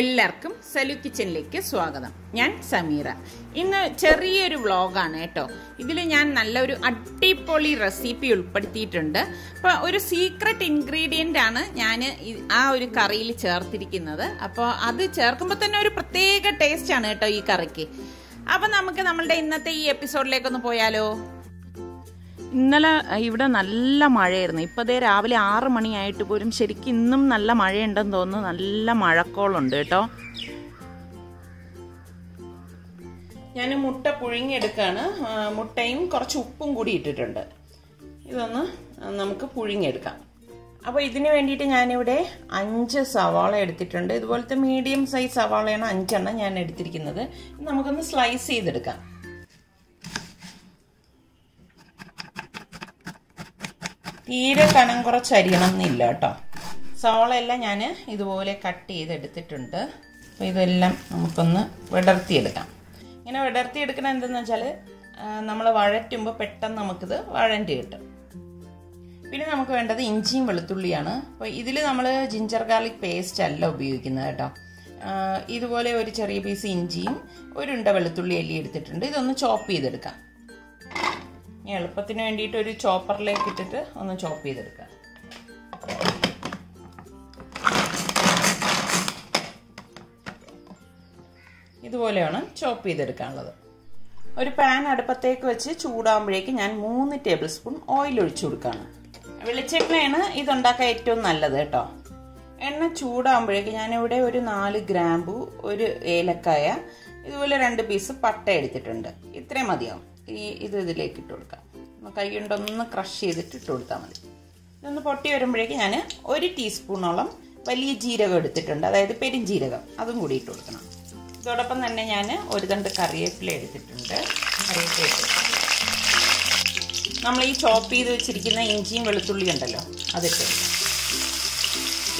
എല്ലാവർക്കും സലു കിച്ചണിലേക്ക് സ്വാഗതം. ഞാൻ സമീറ. ഇന്ന് ചെറിയൊരു വ്ളോഗാണ് കേട്ടോ. ഇതിൽ ഞാൻ നല്ലൊരു അടിപൊളി റെസിപ്പി ഉൾപ്പെടുത്തിയിട്ടുണ്ട്. അപ്പോൾ ഒരു സീക്രട്ട് ഇൻഗ്രീഡിയന്റ് ആണ് ഞാൻ ആ ഒരു കറിയിൽ ചേർത്തിരിക്കുന്നത്. അപ്പോൾ അത് ചേർക്കുമ്പോൾ തന്നെ ഒരു പ്രത്യേക ടേസ്റ്റ് ആണ് കേട്ടോ ഈ കറിക്ക്. അപ്പോൾ നമുക്ക് നമ്മളുടെ ഇന്നത്തെ ഈ എപ്പിസോഡിലേക്കൊന്ന് പോയാലോ? ഇന്നലെ ഇവിടെ നല്ല മഴയായിരുന്നു. ഇപ്പോൾ ദേ രാവിലെ ആറ് മണിയായിട്ട് പോലും ശരിക്കും ഇന്നും നല്ല മഴയുണ്ടെന്ന് തോന്നുന്നു. നല്ല മഴക്കോളുണ്ട് കേട്ടോ. ഞാൻ മുട്ട പുഴുങ്ങിയെടുക്കാണ്. മുട്ടയും കുറച്ച് ഉപ്പും കൂടി ഇട്ടിട്ടുണ്ട്. ഇതൊന്ന് നമുക്ക് പുഴുങ്ങിയെടുക്കാം. അപ്പോൾ ഇതിന് വേണ്ടിയിട്ട് ഞാനിവിടെ അഞ്ച് സവാള എടുത്തിട്ടുണ്ട്. ഇതുപോലത്തെ മീഡിയം സൈസ് സവാളയാണ് അഞ്ചെണ്ണം ഞാൻ എടുത്തിരിക്കുന്നത്. നമുക്കൊന്ന് സ്ലൈസ് ചെയ്തെടുക്കാം. തീരെ കനം കുറച്ചരിയണം എന്നില്ല കേട്ടോ. സോളയെല്ലാം ഞാൻ ഇതുപോലെ കട്ട് ചെയ്തെടുത്തിട്ടുണ്ട്. അപ്പോൾ ഇതെല്ലാം നമുക്കൊന്ന് വിടർത്തിയെടുക്കാം. ഇങ്ങനെ വിടർത്തിയെടുക്കണം എന്തെന്ന് വെച്ചാൽ നമ്മൾ വഴറ്റുമ്പോൾ പെട്ടെന്ന് നമുക്കിത് വഴണ്ടി കിട്ടും. പിന്നെ നമുക്ക് വേണ്ടത് ഇഞ്ചിയും വെളുത്തുള്ളിയാണ്. അപ്പോൾ ഇതിൽ നമ്മൾ ജിഞ്ചർ ഗാർലിക് പേസ്റ്റ് അല്ല ഉപയോഗിക്കുന്നത് കേട്ടോ. ഇതുപോലെ ഒരു ചെറിയ പീസ് ഇഞ്ചിയും ഒരു ഉണ്ട വെളുത്തുള്ളി അല്ലി എടുത്തിട്ടുണ്ട്. ഇതൊന്ന് ചോപ്പ് ചെയ്തെടുക്കാം. ഇനി എളുപ്പത്തിന് വേണ്ടിയിട്ട് ഒരു ചോപ്പറിലേക്ക് ഇട്ടിട്ട് ഒന്ന് ചോപ്പ് ചെയ്തെടുക്കാം. ഇതുപോലെയാണ് ചോപ്പ് ചെയ്തെടുക്കാനുള്ളത്. ഒരു പാൻ അടുപ്പത്തേക്ക് വെച്ച് ചൂടാകുമ്പോഴേക്ക് ഞാൻ മൂന്ന് ടേബിൾ സ്പൂൺ ഓയിൽ ഒഴിച്ചു കൊടുക്കുകയാണ്. വെളിച്ചെണ്ണയാണ് ഇതുണ്ടാക്കാൻ ഏറ്റവും നല്ലത് കേട്ടോ. എണ്ണ ചൂടാകുമ്പോഴേക്ക് ഞാനിവിടെ ഒരു നാല് ഗ്രാമ്പു ഒരു ഏലക്കായ ഇതുപോലെ രണ്ട് പീസ് പട്ട എടുത്തിട്ടുണ്ട്. ഇത്രയും മതിയാവും. ഈ ഇത് ഇതിലേക്ക് ഇട്ട് കൊടുക്കാം. കൈ കൊണ്ടൊന്ന് ക്രഷ് ചെയ്തിട്ട് ഇട്ട് കൊടുത്താൽ മതി. ഇതൊന്ന് പൊട്ടി വരുമ്പോഴേക്ക് ഞാൻ ഒരു ടീസ്പൂണോളം വലിയ ജീരകം എടുത്തിട്ടുണ്ട്. അതായത് പെരുംജീരകം അതും കൂടി ഇട്ട് കൊടുക്കണം. ഇതോടൊപ്പം തന്നെ ഞാൻ ഒരു തണ്ട് കറിവേപ്പില എടുത്തിട്ടുണ്ട്. കറിവേപ്പില നമ്മൾ ഈ ചോപ്പ് ചെയ്ത് വെച്ചിരിക്കുന്ന ഇഞ്ചിയും വെളുത്തുള്ളിയും ഉണ്ടല്ലോ അതിട്ട്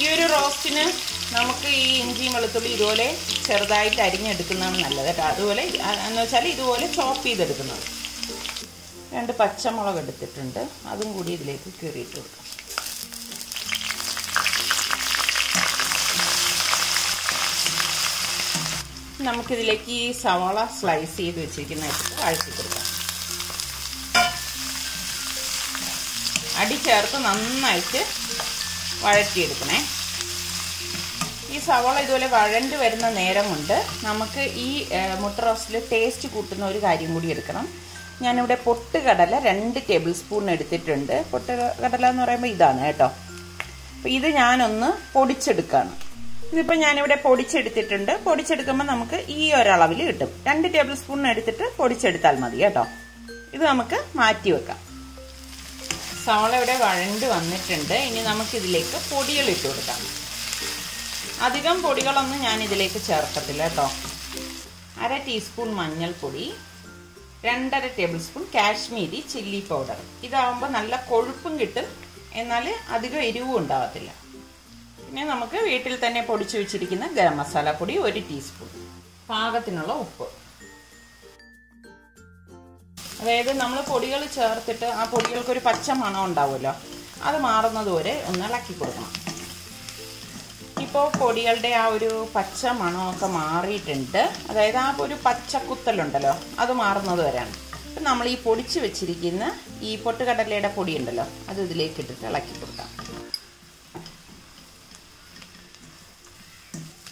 ഈ ഒരു റോസ്റ്റിന് നമുക്ക് ഈ ഇഞ്ചിയും വെളുത്തുള്ളി ഇതുപോലെ ചെറുതായിട്ട് അരിഞ്ഞെടുക്കുന്നതാണ് നല്ലത് കേട്ടോ. അതുപോലെ എന്ന് വെച്ചാൽ ഇതുപോലെ ചോപ്പ് ചെയ്തെടുക്കുന്നത്. രണ്ട് പച്ചമുളക് എടുത്തിട്ടുണ്ട്. അതും കൂടി ഇതിലേക്ക് കീറിയിട്ട് കൊടുക്കാം. നമുക്കിതിലേക്ക് ഈ സവാള സ്ലൈസ് ചെയ്ത് വെച്ചിരിക്കുന്ന ഇട്ടിട്ട് കൊടുക്കാം. അടി ചേർത്ത് നന്നായിട്ട് വഴറ്റിയെടുക്കണേ. ഈ സവാള ഇതുപോലെ വഴണ്ട് വരുന്ന നേരം കൊണ്ട് നമുക്ക് ഈ മുട്ട റോസ്റ്റിൽ ടേസ്റ്റ് കൂട്ടുന്ന ഒരു കാര്യം കൂടി എടുക്കണം. ഞാനിവിടെ പൊട്ടുകടല രണ്ട് ടേബിൾ സ്പൂൺ എടുത്തിട്ടുണ്ട്. പൊട്ടുകടല എന്ന് പറയുമ്പോൾ ഇതാണ് കേട്ടോ. അപ്പോൾ ഇത് ഞാനൊന്ന് പൊടിച്ചെടുക്കുകയാണ് ഇതിപ്പോൾ ഞാനിവിടെ പൊടിച്ചെടുത്തിട്ടുണ്ട്. പൊടിച്ചെടുക്കുമ്പോൾ നമുക്ക് ഈ ഒരളവിൽ കിട്ടും. രണ്ട് ടേബിൾ സ്പൂൺ എടുത്തിട്ട് പൊടിച്ചെടുത്താൽ മതി കേട്ടോ. ഇത് നമുക്ക് മാറ്റി വെക്കാം. സവാള ഇവിടെ വഴണ്ട് വന്നിട്ടുണ്ട്. ഇനി നമുക്കിതിലേക്ക് പൊടികൾ ഇട്ട് കൊടുക്കാം. അധികം പൊടികളൊന്നും ഞാൻ ഇതിലേക്ക് ചേർക്കത്തില്ല കേട്ടോ. അര ടീസ്പൂൺ മഞ്ഞൾപ്പൊടി രണ്ടര table spoon Kashmiri chilli powder ഇതാവുമ്പോൾ നല്ല കൊഴുപ്പും കിട്ടും. എന്നാൽ അധികം എരിവും ഉണ്ടാകത്തില്ല പിന്നെ നമുക്ക് വീട്ടിൽ തന്നെ പൊടിച്ചു വെച്ചിരിക്കുന്ന ഗരം മസാല പൊടി ഒരു ടീസ്പൂൺ പാകത്തിനുള്ള ഉപ്പ്. അതായത് നമ്മൾ പൊടികൾ ചേർത്തിട്ട് ആ പൊടികൾക്ക് ഒരു പച്ച മണം ഉണ്ടാവുമല്ലോ. അത് മാറുന്നതുവരെ ഒന്ന് ഇളക്കി കൊടുക്കണം. ഇപ്പോൾ പൊടികളുടെ ആ ഒരു പച്ച മണമൊക്കെ മാറിയിട്ടുണ്ട്. അതായത് ആ ഒരു പച്ച പച്ചക്കുത്തലുണ്ടല്ലോ അത് മാറുന്നത് വരെയാണ്. അപ്പം നമ്മൾ ഈ പൊടിച്ച് വെച്ചിരിക്കുന്ന ഈ പൊട്ടുകടലയുടെ പൊടി ഉണ്ടല്ലോ അത് ഇതിലേക്ക് ഇട്ടിട്ട് ഇളക്കി കൊടുക്കാം.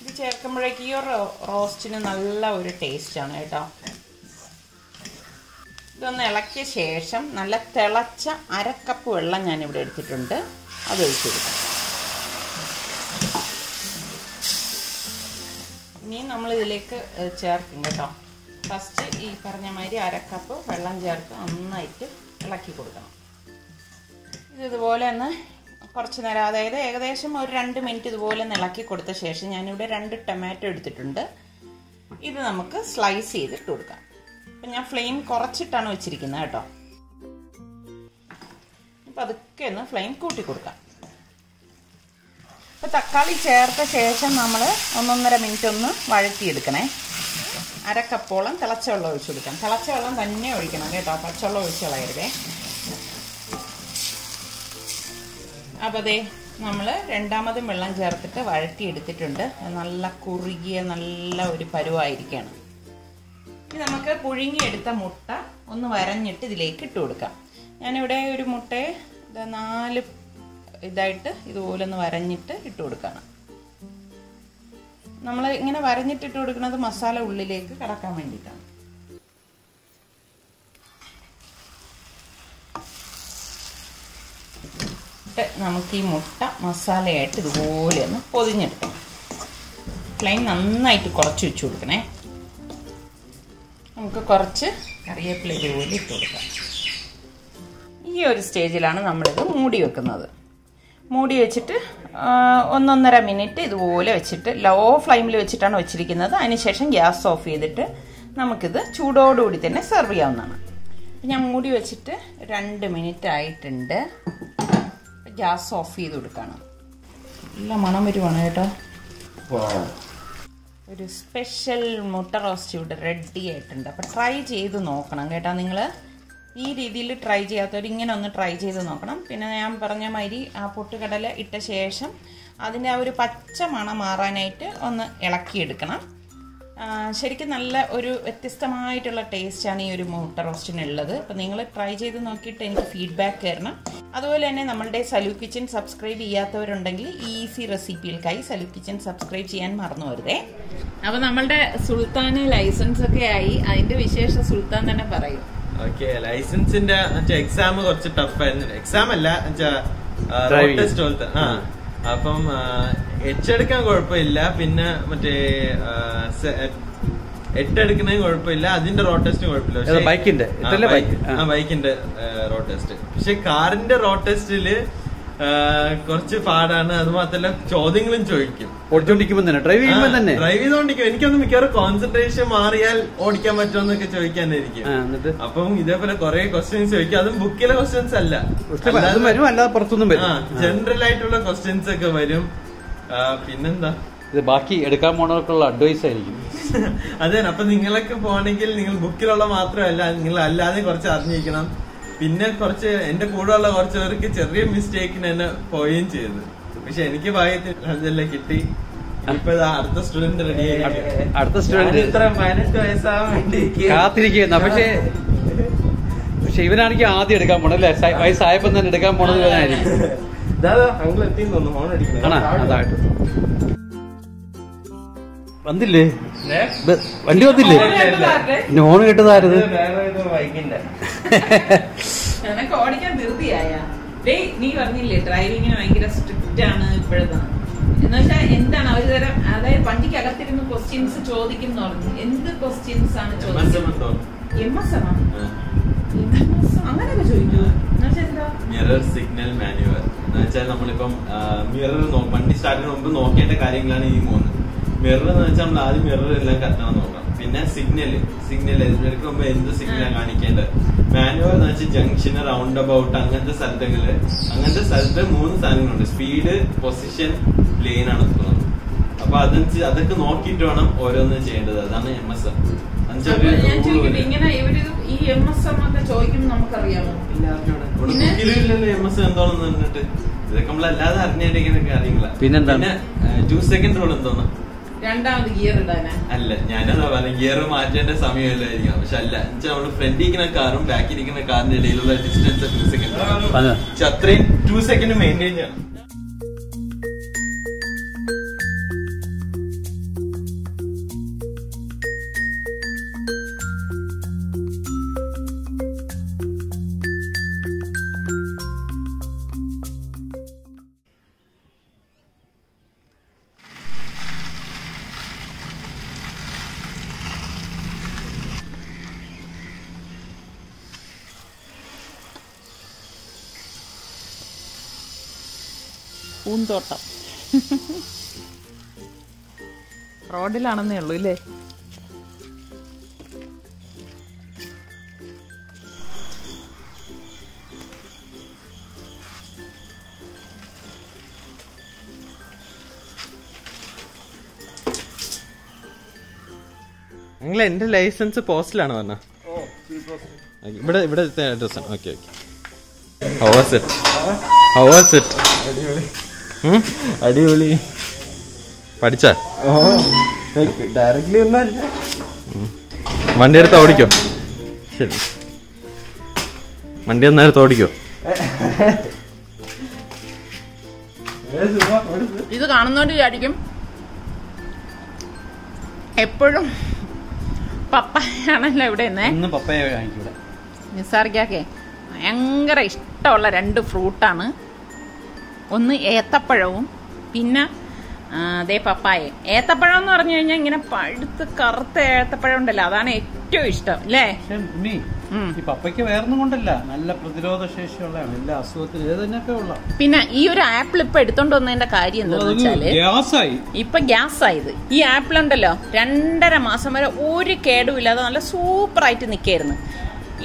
ഇത് ചേർക്കുമ്പോഴേക്ക് ഈ ഒരു റോസ്റ്റിന് നല്ല ഒരു ടേസ്റ്റാണ് കേട്ടോ. ഇതൊന്ന് ഇളക്കിയ ശേഷം നല്ല തിളച്ച അരക്കപ്പ് വെള്ളം ഞാനിവിടെ എടുത്തിട്ടുണ്ട്. അത് ഒഴിച്ചു കൊടുക്കാം. ഇനി നമ്മൾ ഇതിലേക്ക് ചേർക്കും കേട്ടോ. ഫസ്റ്റ് ഈ പറഞ്ഞ മാതിരി അരക്കപ്പ് വെള്ളം ചേർത്ത് നന്നായിട്ട് ഇളക്കി കൊടുക്കണം. ഇത് ഇതുപോലെ ഒന്ന് കുറച്ച് നേരം അതായത് ഏകദേശം ഒരു രണ്ട് മിനിറ്റ് ഇതുപോലെ ഒന്ന് ഇളക്കി കൊടുത്ത ശേഷം ഞാനിവിടെ രണ്ട് ടൊമാറ്റോ എടുത്തിട്ടുണ്ട്. ഇത് നമുക്ക് സ്ലൈസ് ചെയ്തിട്ട് കൊടുക്കാം. അപ്പം ഞാൻ ഫ്ലെയിം കുറച്ചിട്ടാണ് വെച്ചിരിക്കുന്നത് കേട്ടോ. അപ്പം അതൊക്കെ ഒന്ന് ഫ്ലെയിം കൂട്ടി കൊടുക്കാം. അപ്പോൾ തക്കാളി ചേർത്ത ശേഷം നമ്മൾ ഒന്നൊന്നര മിനിറ്റ് ഒന്ന് വഴറ്റിയെടുക്കണേ. അരക്കപ്പോളം കപ്പോളം തിളച്ച വെള്ളം ഒഴിച്ചു കൊടുക്കാം തിളച്ച വെള്ളം തന്നെ ഒഴിക്കണം കേട്ടോ. പച്ചവെള്ളം ഒഴിച്ച് കളയരുതേ. അപ്പോൾ അതെ നമ്മൾ രണ്ടാമതും വെള്ളം ചേർത്തിട്ട് വഴറ്റിയെടുത്തിട്ടുണ്ട്. നല്ല കുറുകിയ നല്ല ഒരു പരുവായിരിക്കണം. ഇനി നമുക്ക് പുഴുങ്ങിയെടുത്ത മുട്ട ഒന്ന് വരഞ്ഞിട്ട് ഇതിലേക്ക് ഇട്ട് കൊടുക്കാം. ഞാനിവിടെ ഒരു മുട്ടയെ നാല് ഇതായിട്ട് ഇതുപോലെ ഒന്ന് വരഞ്ഞിട്ട് ഇട്ട് കൊടുക്കണം. നമ്മൾ ഇങ്ങനെ വരഞ്ഞിട്ട് ഇട്ട് കൊടുക്കുന്നത് മസാല ഉള്ളിലേക്ക് കടക്കാൻ വേണ്ടിയിട്ടാണ്. നമുക്ക് ഈ മുട്ട മസാലയായിട്ട് ഇതുപോലെ ഒന്ന് പൊതിഞ്ഞെടുക്കണം. ഫ്ലെയിം നന്നായിട്ട് കുറച്ച് വെച്ച് കൊടുക്കണേ. നമുക്ക് കുറച്ച് കറിവേപ്പില ഇതുപോലെ ഇട്ട് കൊടുക്കാം. ഈ ഒരു സ്റ്റേജിലാണ് നമ്മളിത് മൂടി വെക്കുന്നത്. മൂടി വെച്ചിട്ട് ഒന്നൊന്നര മിനിറ്റ് ഇതുപോലെ വെച്ചിട്ട് ലോ ഫ്ലെയിമിൽ വെച്ചിട്ടാണ് വെച്ചിരിക്കുന്നത്. അതിനുശേഷം ഗ്യാസ് ഓഫ് ചെയ്തിട്ട് നമുക്കിത് ചൂടോടുകൂടി തന്നെ സെർവ് ചെയ്യാവുന്നതാണ്. ഞാൻ മൂടി വെച്ചിട്ട് രണ്ട് മിനിറ്റ് ആയിട്ടുണ്ട്. ഗ്യാസ് ഓഫ് ചെയ്ത് കൊടുക്കണം. നല്ല മണം വരുവാണ് കേട്ടോ. ഒരു സ്പെഷ്യൽ മുട്ട റോസ്റ്റ് ഇവിടെ റെഡി ആയിട്ടുണ്ട്. അപ്പം ട്രൈ ചെയ്ത് നോക്കണം കേട്ടോ നിങ്ങൾ ഈ രീതിയിൽ ട്രൈ ചെയ്യാത്തവർ ഇങ്ങനെ ഒന്ന് ട്രൈ ചെയ്ത് നോക്കണം. പിന്നെ ഞാൻ പറഞ്ഞ മാതിരി ആ പൊട്ടുകടല ഇട്ട ശേഷം അതിന്റെ ആ ഒരു പച്ച മണം മാറാനായിട്ട് ഒന്ന് ഇളക്കിയെടുക്കണം. ശരിക്കും നല്ല ഒരു വ്യത്യസ്തമായിട്ടുള്ള ടേസ്റ്റാണ് ഈ ഒരു മുട്ട റോസ്റ്റിനുള്ളത്. അപ്പോൾ നിങ്ങൾ ട്രൈ ചെയ്ത് നോക്കിയിട്ട് എനിക്ക് ഫീഡ്ബാക്ക് തരണം. അതുപോലെ തന്നെ നമ്മളുടെ സലൂ കിച്ചൻ സബ്സ്ക്രൈബ് ചെയ്യാത്തവരുണ്ടെങ്കിൽ ഈസി റെസിപ്പികൾക്കായി സലൂ കിച്ചൻ സബ്സ്ക്രൈബ് ചെയ്യാൻ മറന്നു വരുതേ അപ്പോൾ നമ്മളുടെ സുൽത്താന് ലൈസൻസ് ഒക്കെ ആയി. അതിന്റെ വിശേഷം സുൽത്താൻ തന്നെ പറയും. ഓക്കെ ലൈസൻസിന്റെ എക്സാം കുറച്ച് ടഫ് ആയിരുന്നു. എക്സാം അല്ല. ടെസ്റ്റ് പോലത്തെ. ആ അപ്പം എച്ച് എടുക്കാൻ കുഴപ്പമില്ല. പിന്നെ മറ്റേ എട്ടെടുക്കുന്നതിന് കുഴപ്പമില്ല. അതിന്റെ റോഡ് ടെസ്റ്റ് കുഴപ്പമില്ല. ബൈക്കിന്റെ? ബൈക്കിന്റെ റോഡ് ടെസ്റ്റ് പക്ഷെ കാറിന്റെ റോഡ് ടെസ്റ്റിൽ കുറച്ച് പാടാണ്. അത് മാത്രല്ല ചോദ്യങ്ങളും ചോദിക്കും. ഓടിച്ചോണ്ടിരിക്കുമ്പോ തന്നെ. ഡ്രൈവ് ചെയ്യുമ്പോ തന്നെ. ഡ്രൈവ് ചെയ്തോണ്ടിരിക്കും. എനിക്കൊന്ന് മിക്കവാറും കോൺസെൻട്രേഷൻ മാറിയാൽ ഓടിക്കാൻ പറ്റുമെന്നൊക്കെ ചോദിക്കാനായിരിക്കും അപ്പം ഇതേപോലെ കുറെ ക്വസ്റ്റ്യൻസ് ചോദിക്കും. അതും ബുക്കിലെ ക്വസ്റ്റ്യൻസ് അല്ല. വരും അല്ലാതെ പുറത്തൊന്നും വരും. ജനറൽ ആയിട്ടുള്ള ക്വസ്റ്റ്യൻസ് ഒക്കെ വരും. പിന്നെന്താ? ഇത് ബാക്കി എടുക്കാൻ പോണവർക്കുള്ള അഡ്വൈസ് ആയിരിക്കും. അതെ അപ്പൊ നിങ്ങളൊക്കെ പോകണമെങ്കിൽ നിങ്ങൾ ബുക്കിലുള്ള മാത്രമല്ല നിങ്ങൾ അല്ലാതെ കുറച്ച് അറിഞ്ഞിരിക്കണം. പിന്നെ കുറച്ച് എന്റെ കൂടെയുള്ള കുറച്ച് പേർക്ക് ചെറിയ മിസ്റ്റേക്കിന് എന്നെ പോവുകയും ചെയ്തു. പക്ഷെ എനിക്ക് ഭാഗ്യത്തിൽ അതെല്ലാം കിട്ടി. അടുത്ത സ്റ്റുഡന്റ് റെഡി അടുത്ത സ്റ്റുഡന്റ് ഇത്ര പതിനെട്ട് വേണ്ടി കാത്തിരിക്കുന്ന പക്ഷേ പക്ഷെ ഇവനാണെങ്കിൽ ആദ്യം എടുക്കാൻ പോണല്ലേ അല്ലേ? വയസ്സായപ്പം തന്നെ എടുക്കാൻ പോണത് ഇവനായിരിക്കും. വന്നില്ലേ? വണ്ടി വന്നില്ലേ? കേട്ടതാരത്? ബൈക്കിന്റെ നിനക്ക് ഓടിക്കാൻ ധൃതിയായ? ഡേയ് നീ പറഞ്ഞില്ലേ ഡ്രൈവിങ്ങിന് ഭയങ്കര സ്ട്രിക്റ്റ് ആണ് ഇപ്പോഴത്തെ എന്ന് വെച്ചാൽ എന്താണ് അവർ തരം അതായത് വണ്ടിക്ക് അകത്തിരുന്ന് ക്വസ്റ്റ്യൻസ് ചോദിക്കും പറഞ്ഞു. എന്ത് ക്വസ്റ്റ്യൻസ് ആണ് ചോദിക്കുന്നത് എം എസ് അങ്ങനെയൊക്കെ ചോദിക്കൂ മിറർ സിഗ്നൽ മാനുവൽ എന്ന് വെച്ചാൽ നമ്മളിപ്പം മിറർ വണ്ടി സ്റ്റാർട്ടിന് മുമ്പ് നോക്കേണ്ട കാര്യങ്ങളാണ് ഈ മൂന്ന്. മിറർ എന്ന് വെച്ചാൽ നമ്മൾ ആദ്യം മിറർ എല്ലാം കറക്റ്റാണ് നോക്കണം. പിന്നെ സിഗ്നൽ സിഗ്നൽ എടുക്കുമ്പോ എന്ത് സിഗ്നൽ കാണിക്കേണ്ടത്? മാനുവൽ എന്ന് വെച്ചാൽ ജംഗ്ഷന് റൗണ്ട് അബൌട്ട് അങ്ങനത്തെ സ്ഥലത്തങ്ങൾ അങ്ങനത്തെ സ്ഥലത്ത് മൂന്ന് സാധനങ്ങളുണ്ട്. സ്പീഡ് പൊസിഷൻ പ്ലെയിൻ ആണ് തോന്നുന്നത് അപ്പൊ അതനുസരിച്ച് അതൊക്കെ നോക്കിയിട്ട് വേണം ഓരോന്ന് ചെയ്യേണ്ടത്. അതാണ് എം എസ് എം പിന്നെന്താണ്? പിന്നെ ടു സെക്കൻഡ് റോൾ എന്തോന്നാ? രണ്ടാമത് ഗിയർ ഇടാനാ? അല്ല ഞാനതാ പറഞ്ഞ ഗിയർ മാറ്റേണ്ട സമയമല്ലായിരിക്കും. പക്ഷെ അല്ല എന്നുവെച്ചാൽ നമ്മൾ ഫ്രണ്ട് ഇരിക്കുന്ന കാറും ബാക്കിൽ ഇരിക്കുന്ന കാറിന്റെ ഇടയിലുള്ള ഡിസ്റ്റൻസ് ടു സെക്കൻഡ് അത്രയും ടു സെക്കൻഡ് മെയിന്റെയിൻ ചെയ്യണം പൂന്തോട്ടം. റോഡിലാണെന്നേ ഉള്ളൂ ഇല്ലേ? നിങ്ങൾ എന്റെ ലൈസൻസ് പോസ്റ്റിലാണ് വന്ന? ഇവിടെ ഇവിടെ അഡ്രസ് ആണ്. Okay okay how was it how was it? അടിപൊളി. പഠിച്ച? ഡയറക്ട്ലി ഒന്നല്ല വണ്ടി എടുത്ത് ഓടിക്കോ. ശരി. വണ്ടി ഒന്നെടുത്ത് ഓടിക്കോ. ഇത് കാണുന്നോണ്ട് വിചാരിക്കും. എപ്പോഴും പപ്പായാണല്ലോ ഇവിടെ നിന്നേ ഭയങ്കര ഇഷ്ടമുള്ള രണ്ട് ഫ്രൂട്ടാണ്. ഒന്ന് ഏത്തപ്പഴവും പിന്നെ അതേ പപ്പായ. ഏത്തപ്പഴം എന്ന് പറഞ്ഞു കഴിഞ്ഞാൽ ഇങ്ങനെ പഴുത്ത് കറുത്ത ഏത്തപ്പഴം ഉണ്ടല്ലോ അതാണ് ഏറ്റവും ഇഷ്ടം അല്ലേ? ഈ പപ്പയ്ക്ക് വേറൊന്നും കൊണ്ടല്ല നല്ല പ്രതിരോധ ശേഷിയുള്ളതാണ് എല്ലാ അസുഖത്തിനും ഏത് ഉള്ള. പിന്നെ ഈ ഒരു ആപ്പിൾ ഇപ്പൊ എടുത്തോണ്ട് വന്നതിന്റെ കാര്യം എന്താണെന്ന് വെച്ചാൽ ഗ്യാസായി. ഇപ്പൊ ഗ്യാസ് ആയത് ഈ ആപ്പിൾ ഉണ്ടല്ലോ രണ്ടര മാസം വരെ ഒരു കേടുമില്ലാതെ നല്ല സൂപ്പർ ആയിട്ട് നിൽക്കായിരുന്നു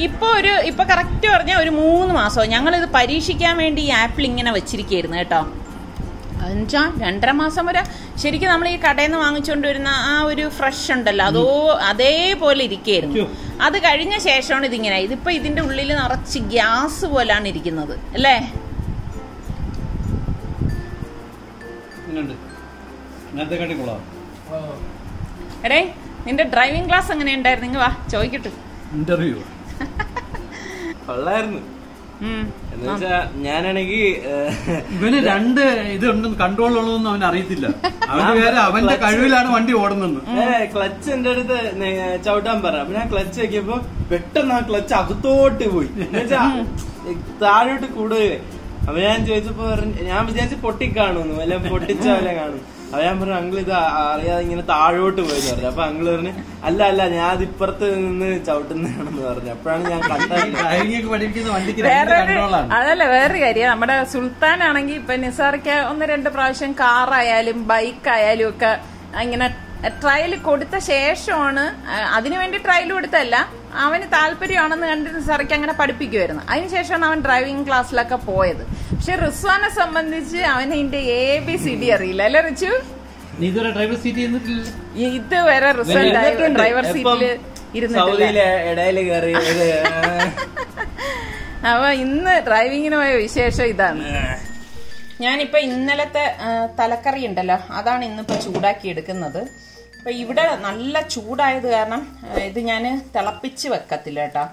ഇപ്പൊ ഒരു ഇപ്പൊ കറക്റ്റ് പറഞ്ഞാൽ ഒരു മൂന്ന് മാസമോ ഞങ്ങൾ ഇത് പരീക്ഷിക്കാൻ വേണ്ടി ഈ ആപ്പിൾ ഇങ്ങനെ വെച്ചിരിക്കായിരുന്നു കേട്ടോ. അതെന്നുവെച്ചാൽ രണ്ടര മാസം വരെ ശരിക്കും നമ്മൾ ഈ കടയിൽ നിന്ന് വാങ്ങിച്ചുകൊണ്ട് വരുന്ന ആ ഒരു ഫ്രഷ് ഉണ്ടല്ലോ. അതോ അതേപോലെ ഇരിക്കായിരുന്നു അയ്യോ. അത് കഴിഞ്ഞ ശേഷമാണ് ഇതിങ്ങനെ. ഇതിപ്പോ ഇതിന്റെ ഉള്ളിൽ നിറച്ച് ഗ്യാസ് പോലാണ് ഇരിക്കുന്നത്. അല്ലേ? എടേ നിന്റെ ഡ്രൈവിംഗ് ക്ലാസ് എങ്ങനെയുണ്ടായിരുന്നു? നിങ്ങൾ വാ ചോദിക്കട്ടെ. ഇന്റർവ്യൂ കൊള്ളായിരുന്നു. ഉം. എന്ന് വെച്ചാ ഞാനാണെങ്കി ഇവന് രണ്ട് ഇതുണ്ടെന്ന് കൺട്രോൾ ഉള്ളതൊന്നും അവൻ അറിയത്തില്ല. അവന് വേറെ അവന്റെ കഴിവിലാണ് വണ്ടി ഓടുന്നത്. ക്ലച്ച് എന്റെ അടുത്ത് ചവിട്ടാൻ പറ. അപ്പൊ ഞാൻ ക്ലച്ച് വെക്കിയപ്പോ പെട്ടെന്ന് ആ ക്ലച്ച് അകത്തോട്ട് പോയി. എന്നുവെച്ചാ താഴോട്ട് കൂടുതൽ അപ്പൊ ഞാൻ ചോദിച്ചപ്പോ ഞാൻ വിചാരിച്ചു പൊട്ടിക്കാണുന്നു അല്ലെ പൊട്ടിച്ച പോലെ കാണും. അപ്പൊ ഞാൻ പറഞ്ഞു അങ്കിൾ ഇത് അറിയാതെ ഇങ്ങനെ താഴോട്ട് പോയെന്ന് പറഞ്ഞു. അപ്പൊ അങ്കിൾ പറഞ്ഞു അല്ല അല്ല ഞാൻ അത് ഇപ്പുറത്ത് നിന്ന് ചവിട്ടുന്നതാണെന്ന് പറഞ്ഞു. അപ്പോഴാണ് ഞാൻ കണ്ടത്. അതല്ല വേറൊരു കാര്യം. നമ്മുടെ സുൽത്താൻ ആണെങ്കിൽ ഇപ്പൊ നിസാർക്ക് ഒന്ന് രണ്ട് പ്രാവശ്യം കാറായാലും ബൈക്കായാലും ഒക്കെ ഇങ്ങനെ ട്രയൽ കൊടുത്ത ശേഷമാണ് അതിനുവേണ്ടി അതിനു വേണ്ടി ട്രയൽ കൊടുത്തല്ല അവന് താല്പര്യമാണെന്ന് കണ്ടിരുന്ന സാറയ്ക്ക് അങ്ങനെ പഠിപ്പിക്കുമായിരുന്നു അതിനുശേഷമാണ് അവൻ ഡ്രൈവിംഗ് ക്ലാസ്സിലൊക്കെ പോയത്. പക്ഷെ റിസ്വാനെ സംബന്ധിച്ച് അവന് ഇതിന്റെ എ ബി സി ഡി അറിയില്ല. അല്ലേ റിച്ചു? ഇതുവരെ സീറ്റിൽ ഇരുന്നിട്ടുണ്ട്. ഡ്രൈവർ സീറ്റിൽ ഇരുന്നിട്ടില്ല. ഒരു, അപ്പൊ ഇന്ന് ഡ്രൈവിങ്ങിന് പോയ വിശേഷം ഇതാണ്. ഞാനിപ്പോ ഇന്നലത്തെ തലക്കറി ഉണ്ടല്ലോ അതാണ് ഇന്നിപ്പോ ചൂടാക്കി എടുക്കുന്നത്. അപ്പൊ ഇവിടെ നല്ല ചൂടായത് കാരണം ഇത് ഞാൻ തിളപ്പിച്ച് വെക്കത്തില്ല കേട്ടോ.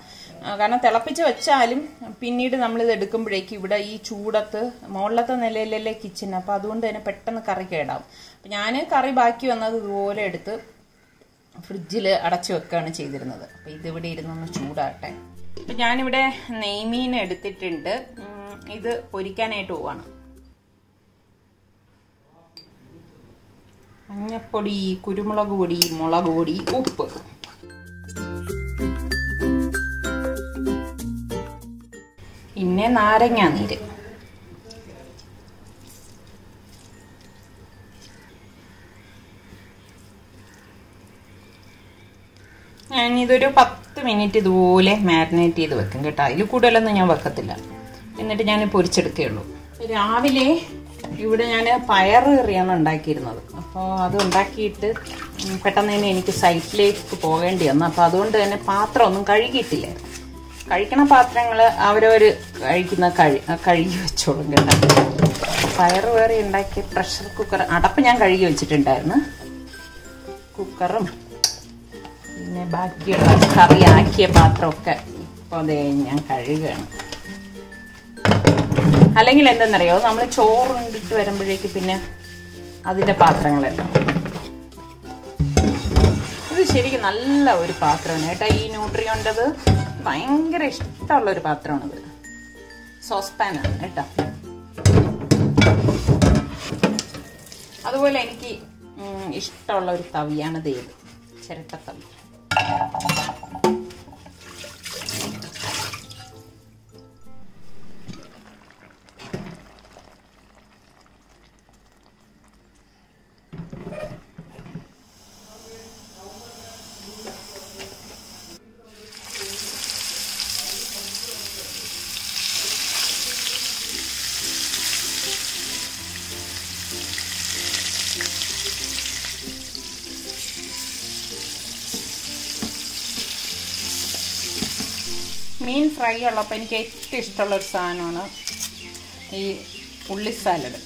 കാരണം തിളപ്പിച്ച് വെച്ചാലും പിന്നീട് നമ്മൾ ഇത് എടുക്കുമ്പോഴേക്കും ഇവിടെ ഈ ചൂടത്ത് മുകളിലത്തെ നിലയിലല്ലേ കിച്ചൺ അപ്പൊ അതുകൊണ്ട് തന്നെ പെട്ടെന്ന് കറി കേടാവും. അപ്പൊ ഞാൻ കറി ബാക്കി വന്നത് ഇതുപോലെ എടുത്ത് ഫ്രിഡ്ജിൽ അടച്ചു വെക്കുകയാണ് ചെയ്തിരുന്നത്. അപ്പൊ ഇതിവിടെ ഇരുന്നൊന്ന് ചൂടാട്ടെ അപ്പൊ ഞാനിവിടെ നെയ്മീൻ എടുത്തിട്ടുണ്ട്. ഇത് പൊരിക്കാനായിട്ട് പോവാണ്. മഞ്ഞപ്പൊടി കുരുമുളക് പൊടി മുളക് പൊടി ഉപ്പ്. പിന്നെ നാരങ്ങ നീര്. ഞാനിതൊരു പത്ത് മിനിറ്റ് ഇതുപോലെ മാരിനേറ്റ് ചെയ്ത് വെക്കും കേട്ടോ. അതിൽ കൂടുതലൊന്നും ഞാൻ വെക്കത്തില്ല. എന്നിട്ട് ഞാൻ പൊരിച്ചെടുക്കുകയുള്ളൂ രാവിലെ ഇവിടെ ഞാൻ പയർ കറിയാണ് ഉണ്ടാക്കിയിരുന്നത്. അപ്പോൾ അത് ഉണ്ടാക്കിയിട്ട് പെട്ടെന്ന് തന്നെ എനിക്ക് സൈറ്റിലേക്ക് പോകേണ്ടി വന്നു. അപ്പോൾ അതുകൊണ്ട് തന്നെ പാത്രം ഒന്നും കഴുകിയിട്ടില്ലായിരുന്നു കഴിക്കണ പാത്രങ്ങൾ അവരവർ കഴിക്കുന്ന കഴി കഴുകി വെച്ചോളും കേട്ടോ. പയറ് വേറെ ഉണ്ടാക്കിയ പ്രഷർ കുക്കർ അടപ്പ് ഞാൻ കഴുകി വെച്ചിട്ടുണ്ടായിരുന്നു. കുക്കറും പിന്നെ ബാക്കിയുള്ള കറി ആക്കിയ പാത്രമൊക്കെ ഇപ്പോൾ അതേ ഞാൻ കഴുകുകയാണ് അല്ലെങ്കിൽ എന്തെന്നറിയോ നമ്മൾ ചോറുണ്ടിട്ട് വരുമ്പോഴേക്ക് പിന്നെ അതിന്റെ പാത്രങ്ങളെല്ലാം ഇത് ശരിക്കും നല്ല ഒരു പാത്രമാണ് കേട്ടോ. ഈ ന്യൂട്രിയോണ്ടത് ഭയങ്കര ഇഷ്ടമുള്ള ഒരു പാത്രമാണിത് സോസ്പാനാണ് കേട്ടോ. അതുപോലെ എനിക്ക് ഇഷ്ടമുള്ള ഒരു തവിയാണ് ഇത്. ചിരട്ടത്തവി. മീൻ ഫ്രൈ ഉള്ളപ്പോൾ എനിക്ക് ഏറ്റവും ഇഷ്ടമുള്ളൊരു സാധനമാണ് ഈ ഉള്ളി സാലഡ്.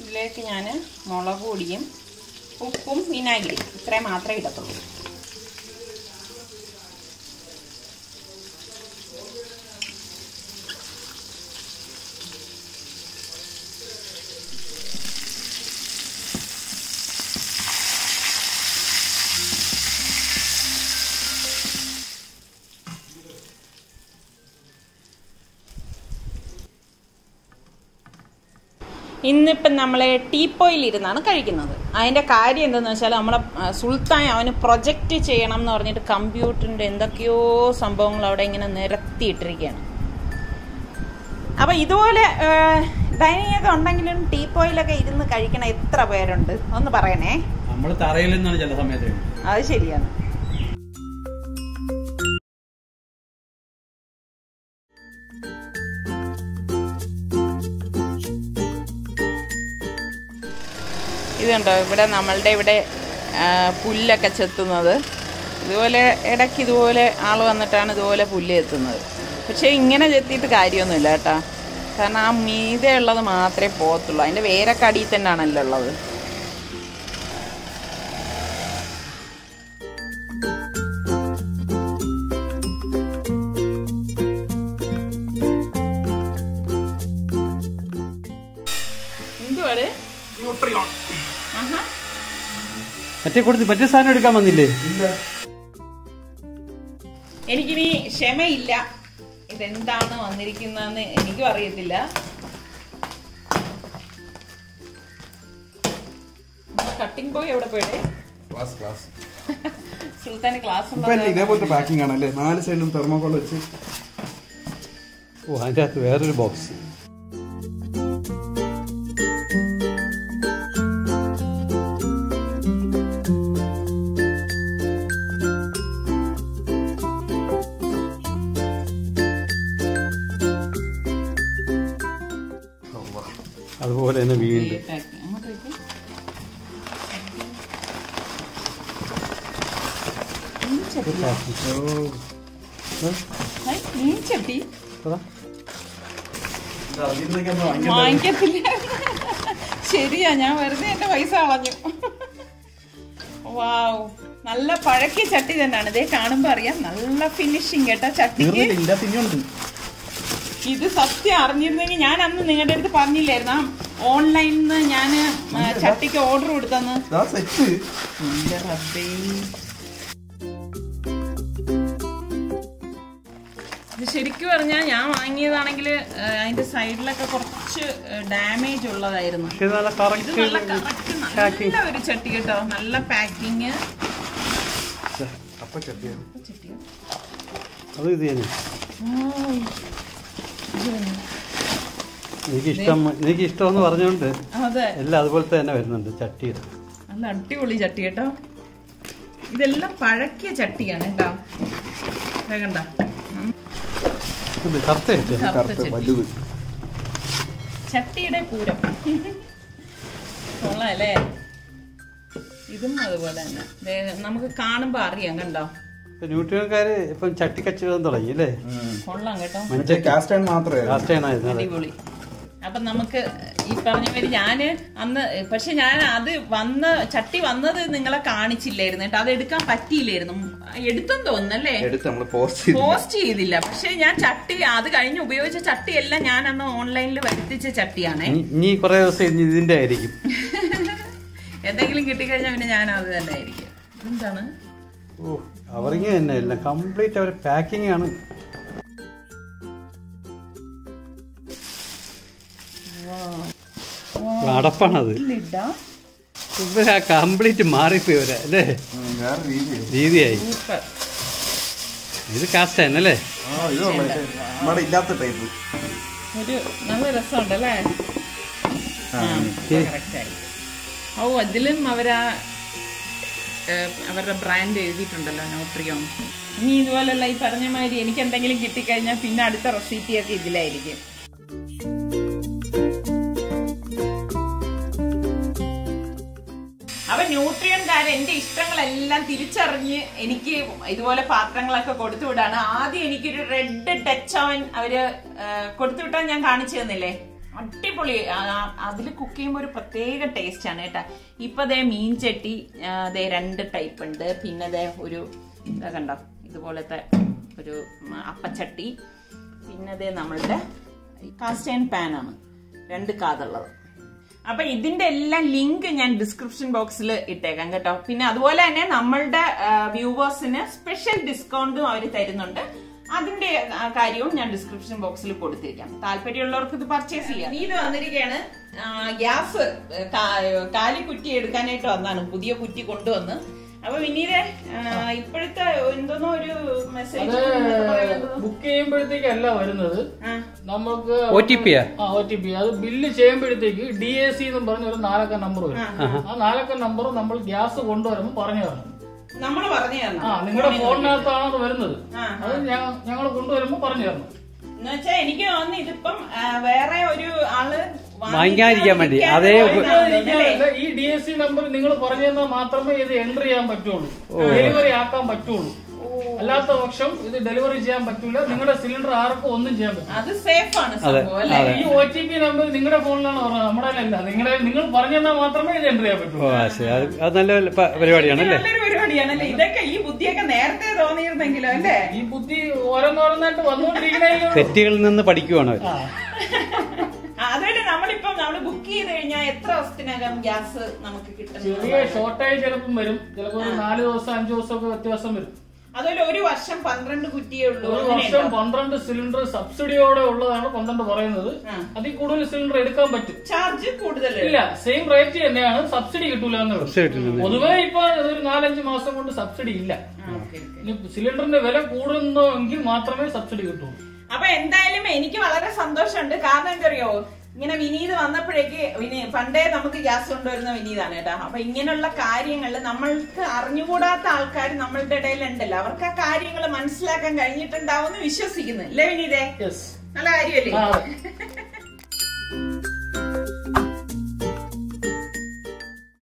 ഇതിലേക്ക് ഞാൻ മുളക് പൊടിയും ഉപ്പും വിനാഗിരി ഇത്രയും മാത്രമേ ഇടത്തുള്ളൂ. ഇന്നിപ്പം നമ്മൾ ടീപ്പോയിൽ ഇരുന്നാണ് കഴിക്കുന്നത്. അതിന്റെ കാര്യം എന്തെന്ന് വെച്ചാൽ നമ്മളെ സുൽത്താൻ അവന് പ്രൊജക്റ്റ് ചെയ്യണം എന്ന് പറഞ്ഞിട്ട് കമ്പ്യൂട്ടറിന്റെ എന്തൊക്കെയോ സംഭവങ്ങൾ അവിടെ ഇങ്ങനെ നിരത്തിയിട്ടിരിക്കുകയാണ്. അപ്പം ഇതുപോലെ ഡൈനിങ് ഒക്കെ ഉണ്ടെങ്കിലും ടീപ്പോയിലൊക്കെ ഇരുന്ന് കഴിക്കണ എത്ര പേരുണ്ട്? ഒന്ന് പറയണേ. നമ്മൾ തറയിൽ നിന്നാണ് ചില സമയത്ത് അത് ശരിയാണ്. ഇതുണ്ടോ? ഇവിടെ നമ്മളുടെ ഇവിടെ പുല്ലൊക്കെ ചെത്തുന്നത്. ഇതുപോലെ ഇടയ്ക്ക് ഇതുപോലെ ആൾ വന്നിട്ടാണ് ഇതുപോലെ പുല്ല് ചെത്തുന്നത്. പക്ഷേ ഇങ്ങനെ ചെത്തിയിട്ട് കാര്യമൊന്നുമില്ല കേട്ടോ. കാരണം ആ മീതെ ഉള്ളത് മാത്രമേ പോകത്തുള്ളൂ. അതിന്റെ വേരൊക്കെ അടിയിൽ തന്നെയാണല്ലോ ഉള്ളത്. മറ്റേ കൊടുത്ത് മറ്റേ സാധനം എടുക്കാൻ വന്നില്ലേ? എനിക്കിനി ക്ഷമയില്ല. ഇതെന്താണ് വന്നിരിക്കുന്നതെന്ന് എനിക്കും അറിയത്തില്ല. കട്ടിംഗ് ബോയ് എവിടെ പോയിടെ? Class class. സുൽത്താന് ക്ലാസ് ഇതേപോലത്തെ പാക്കിംഗ് ആണല്ലേ നാല് സൈഡിലും തെർമോകോൾ വെച്ച്. ഓ അതിന്റെ അകത്ത് വേറൊരു ബോക്സ് ചട്ടി. വാങ്ങിക്കത്തില്ല. ശരിയാ ഞാൻ വെറുതെ എന്റെ പൈസ കളഞ്ഞു. വാവ്. നല്ല പഴക്കിയ ചട്ടി തന്നെയാണ്. ഇതേ കാണുമ്പോ അറിയാം. നല്ല ഫിനിഷിങ് കേട്ടോ ചട്ടിക്ക്. പിന്നെയുണ്ട്. ഇത് സത്യം അറിഞ്ഞിരുന്നെങ്കിൽ ഞാൻ അന്ന് നിങ്ങളുടെ അടുത്ത് പറഞ്ഞില്ലായിരുന്നു. ഓൺലൈനിൽ നിന്ന് ഞാൻ ചട്ടിക്ക് ഓർഡർ കൊടുത്തെന്ന്. ശരിക്കും പറഞ്ഞാൽ ഞാൻ വാങ്ങിയതാണെങ്കിൽ അതിന്റെ സൈഡിലൊക്കെ കുറച്ച് ഡാമേജ് ഉള്ളതായിരുന്നു. ഇത് നല്ല കറക്റ്റ് ഒരു ചട്ടി കേട്ടോ. നല്ല പാക്കിങ് അത് ഇത് തന്നെ. എനിക്ക് ഇഷ്ടം എനിക്ക് ഇഷ്ടമെന്ന് പറഞ്ഞുകൊണ്ട് എല്ലാം അതുപോലത്തെ തന്നെ വരുന്നുണ്ട് ചട്ടിയുടെ. നല്ല അടിപൊളി ചട്ടി കേട്ടോ. ഇതെല്ലാം പഴക്കിയ ചട്ടിയാണ് കേട്ടോ. ഇത് കറുത്ത? ചട്ടിയുടെ പൂരം. കൊള്ളാല്ലേ? ഇതും അതുപോലെ തന്നെ. ദേ, നമുക്ക് കാണുമ്പോ അറിയാം കണ്ടോ? ന്യൂട്രിയൻകാര് ഇപ്പം ചട്ടി കച്ചവടം തുടങ്ങി അല്ലേ? കൊള്ളാം കേട്ടോ. കാസ്റ്റ് മാത്രമേ അടിപൊളി. അപ്പൊ നമുക്ക് ഈ പറഞ്ഞ മാതിരി ഞാൻ അന്ന് പക്ഷെ ഞാൻ അത് വന്ന ചട്ടി വന്നത് നിങ്ങളെ കാണിച്ചില്ലായിരുന്നു കേട്ടോ. അത് എടുക്കാൻ പറ്റിയില്ലായിരുന്നു. എടുത്തെന്ന് തോന്നുന്നല്ലേ പോസ്റ്റ് ചെയ്തില്ല. പക്ഷെ ഞാൻ ചട്ടി അത് കഴിഞ്ഞ് ഉപയോഗിച്ച ചട്ടി ചട്ടിയെല്ലാം ഞാൻ അന്ന് ഓൺലൈനിൽ വരുത്തിച്ച ചട്ടിയാണേ. നീ ഇനി കുറെ ദിവസം ഇതിന്റെ ആയിരിക്കും. എന്തെങ്കിലും കിട്ടിക്കഴിഞ്ഞാൽ പിന്നെ ഞാൻ അത് തന്നെ ആയിരിക്കും. എന്താണ് ഓ അവറിങ് തന്നെ എല്ലാം കംപ്ലീറ്റ് അവർ പാക്കിംഗ് ആണ്. അടപ്പാണത്. ഇവരാ കംപ്ലീറ്റ് മാറിപ്പോയി ഇവരെ അല്ലേ രീതിയായി. ഇത് കാസ്റ്റ് തന്നെ അല്ലേ? ഇല്ലാത്ത ടൈപ്പ് ഒരു നല്ല രസമുണ്ടല്ലേ. ഓ അതിലും അവരാ അവരുടെ ബ്രാൻഡ് എഴുതിയിട്ടുണ്ടല്ലോ നോട്രിയോ ഇനി ഇതുപോലുള്ള ഈ പറഞ്ഞ മാതിരി എനിക്ക് എന്തെങ്കിലും കിട്ടിക്കഴിഞ്ഞാൽ പിന്നെ അടുത്ത റെസിപ്പിയൊക്കെ ഇതിലായിരിക്കും. ന്യൂട്രിയൻകാർ എന്റെ ഇഷ്ടങ്ങളെല്ലാം തിരിച്ചറിഞ്ഞ് എനിക്ക് ഇതുപോലെ പാത്രങ്ങളൊക്കെ കൊടുത്തു വിടാണ്. ആദ്യം എനിക്കൊരു റെഡ് ടച്ച് അവൻ അവർ കൊടുത്തു വിട്ടാൻ ഞാൻ കാണിച്ചു തന്നില്ലേ? അടിപൊളി. അതിൽ കുക്ക് ചെയ്യുമ്പോൾ ഒരു പ്രത്യേക ടേസ്റ്റ് ആണ് കേട്ടാ. ഇപ്പൊ ദേ മീൻ ചട്ടി ദേ രണ്ട് ടൈപ്പ് ഉണ്ട്. പിന്നെ ദേ ഒരു കണ്ടോ? ഇതുപോലത്തെ ഒരു അപ്പച്ചട്ടി. പിന്നെ ദേ നമ്മളുടെ കാസ്റ്റ് ആൻഡ് പാൻ ആണ്. രണ്ട് കാതുള്ളത്. അപ്പൊ ഇതിന്റെ എല്ലാം ലിങ്ക് ഞാൻ ഡിസ്ക്രിപ്ഷൻ ബോക്സിൽ ഇട്ടേക്കാം കേട്ടോ. പിന്നെ അതുപോലെ തന്നെ നമ്മളുടെ വ്യൂവേഴ്സിന് സ്പെഷ്യൽ ഡിസ്കൗണ്ടും അവർ തരുന്നുണ്ട്. അതിന്റെ കാര്യവും ഞാൻ ഡിസ്ക്രിപ്ഷൻ ബോക്സിൽ കൊടുത്തിരിക്കാം. താല്പര്യമുള്ളവർക്ക് ഇത് പർച്ചേസ് ചെയ്യാം. ഇത് വന്നിരിക്കുകയാണ് ഗ്യാസ് കാലി കുറ്റി എടുക്കാനായിട്ട് വന്നാണ്. പുതിയ കുറ്റി കൊണ്ടുവന്ന്. അപ്പൊ പിന്നീട് ഇപ്പോഴത്തെ എന്തോന്നോ ഒരു മെസ്സേജ് ബുക്ക് ചെയ്യുമ്പോഴത്തേക്കല്ല വരുന്നത്. നമുക്ക് OTP യാ? ആ ഒ ടി പി അത് ബില്ല് ചെയ്യുമ്പോഴത്തേക്ക് ഡി എ സി എന്ന് പറഞ്ഞ ഒരു നാലക്ക നമ്പർ വരും. ആ. നാലക്ക നമ്പർ നമ്മൾ ഗ്യാസ് കൊണ്ടുവരുമ്പോൾ പറഞ്ഞു തരണം. നമ്മൾ പറഞ്ഞു ആ നിങ്ങളുടെ ഫോണിനകത്താണ് അത് വരുന്നത്. അത് ഞങ്ങൾ കൊണ്ടുവരുമ്പോൾ പറഞ്ഞു തരണം. എന്നുവെച്ചാൽ എനിക്ക് തോന്നുന്നു ഇതിപ്പം വേറെ ഒരു ആൾ വാങ്ങിക്കാതിരിക്കാൻ വേണ്ടി. അതേ ഈ ഡി എസ് സി നമ്പർ നിങ്ങൾ പറഞ്ഞു തന്നാൽ മാത്രമേ ഇത് എൻട്രി ചെയ്യാൻ പറ്റുള്ളൂ. ഡെലിവറി ആക്കാൻ പറ്റുള്ളൂ. അല്ലാത്ത പക്ഷം ഇത് ഡെലിവറി ചെയ്യാൻ പറ്റൂല. നിങ്ങളുടെ സിലിണ്ടർ ആർക്കും ഒന്നും ചെയ്യാൻ പറ്റില്ല അത് സേഫ് ആണ് സംഭവം ഈ ഒ ടി പി നമ്പർ നിങ്ങളുടെ ഫോണിലാണ് പറഞ്ഞത്. നമ്മുടെ അല്ല നിങ്ങളുടെ നിങ്ങൾ പറഞ്ഞു തന്നാൽ മാത്രമേ ഇത് എൻട്രി ചെയ്യാൻ പറ്റൂ. അത് നല്ല പരിപാടിയാണ് നല്ലൊരു പരിപാടിയാണല്ലേ ഇതൊക്കെ ഈ ബുദ്ധിയൊക്കെ നേരത്തെ തോന്നിയിരുന്നെങ്കിലോ അല്ലേ? ഈ ബുദ്ധി ഓരോന്നോരോന്നായിട്ട് വന്നുകൊണ്ടിരിക്കുന്ന തെറ്റുകളിൽ നിന്ന് പഠിക്കുവാണ് ചെയ്ത് കഴിഞ്ഞാൽ എത്ര ദിവസത്തിനകം ഗ്യാസ് നമുക്ക് ചെറിയ കിട്ടുന്നു ഷോർട്ടായി ചിലപ്പം വരും. ചിലപ്പോൾ ഒരു നാല് ദിവസം അഞ്ചു ദിവസം ഒക്കെ വ്യത്യാസം വരും. അതുപോലെ ഒരു വർഷം പന്ത്രണ്ട് കുറ്റിയേ ഉള്ളൂ ഒരു വർഷം അങ്ങനെയുണ്ടോ? പന്ത്രണ്ട് സിലിണ്ടർ സബ്സിഡിയോടെ ഉള്ളതാണ് പന്ത്രണ്ട് പറയുന്നത്. ആ. അതിൽ കൂടുതൽ സിലിണ്ടർ എടുക്കാൻ പറ്റും. ചാർജ് കൂടുതൽ. ഇല്ല സെയിം റേറ്റ് തന്നെയാണ് സബ്സിഡി കിട്ടൂല എന്നേ ഉള്ളൂ. Subsidy കിട്ടില്ല. പൊതുവെ ഇപ്പൊ ഒരു നാലഞ്ച് മാസം കൊണ്ട് സബ്സിഡി ഇല്ല. ഇനി സിലിണ്ടറിന്റെ വില കൂടുന്നെങ്കിൽ മാത്രമേ സബ്സിഡി കിട്ടൂ അപ്പൊ എന്തായാലും എനിക്ക് വളരെ സന്തോഷമുണ്ട്. കാരണം എന്തറിയോ ഇങ്ങനെ വിനീത് വന്നപ്പോഴേക്ക് വിനി പണ്ടേ നമുക്ക് ഗ്യാസ് കൊണ്ടുവരുന്ന വിനീതാണ് കേട്ടോ. അപ്പൊ ഇങ്ങനെയുള്ള കാര്യങ്ങൾ നമ്മൾക്ക് അറിഞ്ഞുകൂടാത്ത ആൾക്കാർ നമ്മളുടെ ഇടയിൽ ഉണ്ടല്ലോ അവർക്ക് ആ കാര്യങ്ങൾ മനസ്സിലാക്കാൻ കഴിഞ്ഞിട്ടുണ്ടാവും എന്ന് വിശ്വസിക്കുന്നു. അല്ലേ വിനീതേ? നല്ല കാര്യമല്ലേ.